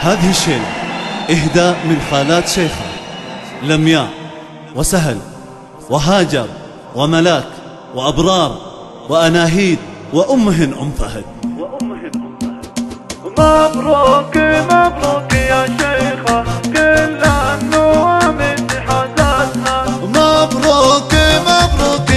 هذه الشيلة إهداء من خالات شيخة لمياء وسهل وهاجر وملاك وأبرار وأناهيد وأمهن أم فهد. وأمهن أم فهد مبروك مبروك يا شيخة كل النوم حزتنا مبروك مبروك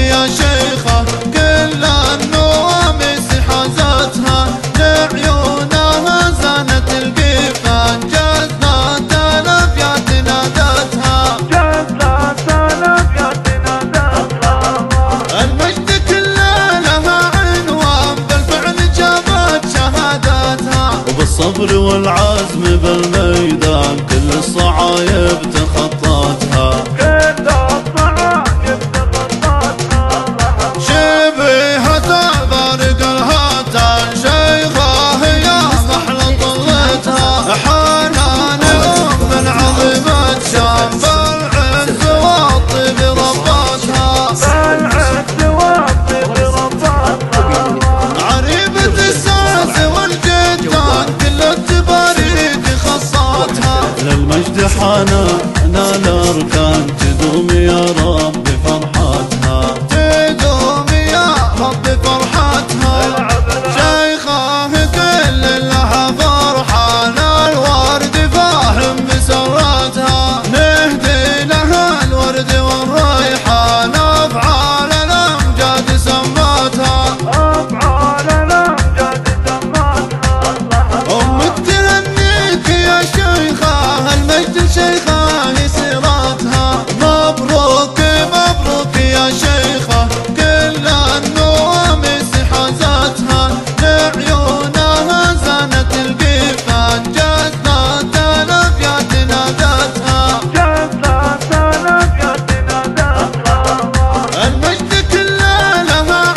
الصبر والعزم بالميدان كل الصعايب bana صبر مبروك مبروك يا شيخة. كل زانت نادتها نادتها. المجد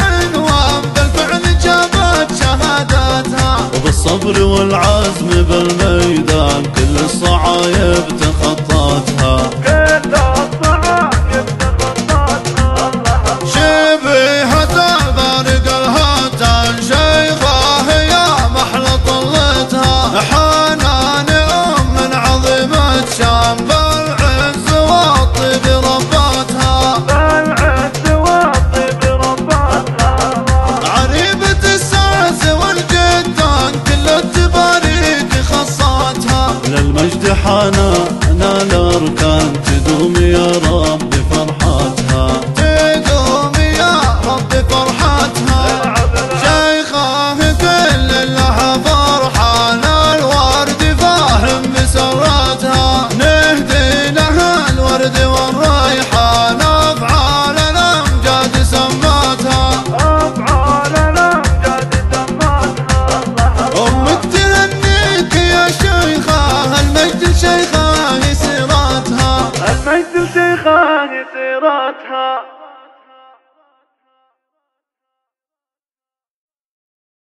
عنوان بالفعل جابت شهاداتها وبالصبر والعزم بالميدان كل الصعايب إحنا نركان تدوم يا رب. سيرتها